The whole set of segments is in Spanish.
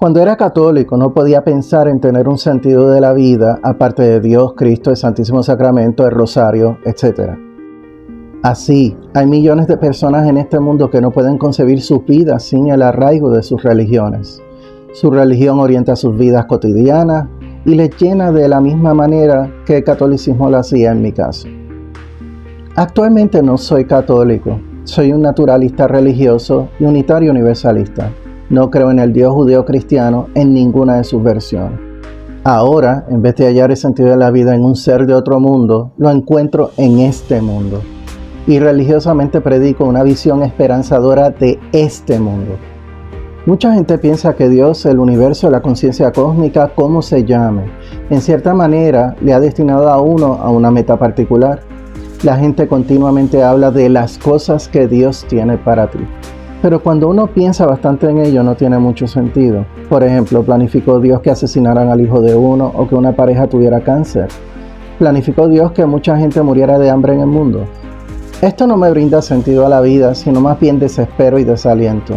Cuando era católico no podía pensar en tener un sentido de la vida aparte de Dios, Cristo, el Santísimo Sacramento, el Rosario, etc. Así, hay millones de personas en este mundo que no pueden concebir sus vidas sin el arraigo de sus religiones. Su religión orienta sus vidas cotidianas y les llena de la misma manera que el catolicismo lo hacía en mi caso. Actualmente no soy católico, soy un naturalista religioso y unitario universalista. No creo en el Dios judeo cristiano en ninguna de sus versiones. Ahora, en vez de hallar el sentido de la vida en un ser de otro mundo, lo encuentro en este mundo. Y religiosamente predico una visión esperanzadora de este mundo. Mucha gente piensa que Dios, el universo, la conciencia cósmica, como se llame, en cierta manera le ha destinado a uno a una meta particular la gente continuamente habla de las cosas que Dios tiene para ti. Pero cuando uno piensa bastante en ello no tiene mucho sentido. Por ejemplo, planificó Dios que asesinaran al hijo de uno o que una pareja tuviera cáncer. Planificó Dios que mucha gente muriera de hambre en el mundo. Esto no me brinda sentido a la vida, sino más bien desespero y desaliento.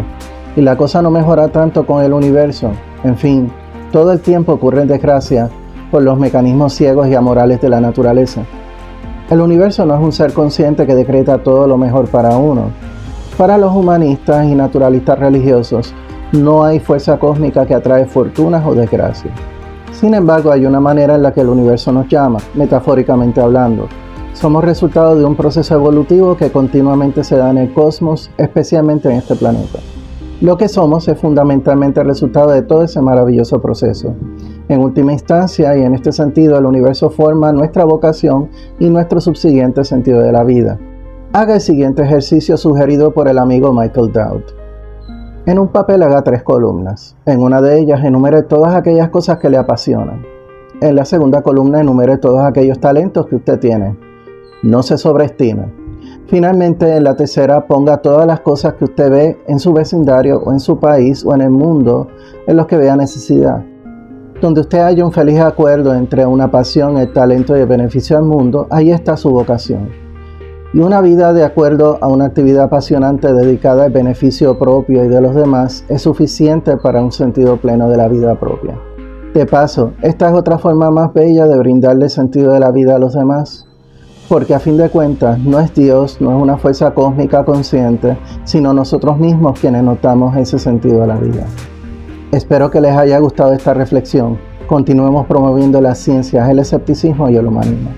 Y la cosa no mejora tanto con el universo. En fin, todo el tiempo ocurre en desgracia por los mecanismos ciegos y amorales de la naturaleza. El universo no es un ser consciente que decreta todo lo mejor para uno. Para los humanistas y naturalistas religiosos, no hay fuerza cósmica que atrae fortunas o desgracias. Sin embargo, hay una manera en la que el universo nos llama, metafóricamente hablando. Somos resultado de un proceso evolutivo que continuamente se da en el cosmos, especialmente en este planeta. Lo que somos es fundamentalmente el resultado de todo ese maravilloso proceso. En última instancia, y en este sentido, el universo forma nuestra vocación y nuestro subsiguiente sentido de la vida. Haga el siguiente ejercicio sugerido por el amigo Michael Dowd. En un papel haga tres columnas. En una de ellas enumere todas aquellas cosas que le apasionan. En la segunda columna enumere todos aquellos talentos que usted tiene. No se sobreestime. Finalmente, en la tercera, ponga todas las cosas que usted ve en su vecindario o en su país o en el mundo en los que vea necesidad. Donde usted haya un feliz acuerdo entre una pasión, el talento y el beneficio al mundo, ahí está su vocación. Y una vida de acuerdo a una actividad apasionante dedicada al beneficio propio y de los demás es suficiente para un sentido pleno de la vida propia. De paso, esta es otra forma más bella de brindarle sentido de la vida a los demás, porque a fin de cuentas no es Dios, no es una fuerza cósmica consciente, sino nosotros mismos quienes notamos ese sentido de la vida. Espero que les haya gustado esta reflexión. Continuemos promoviendo las ciencias, el escepticismo y el humanismo.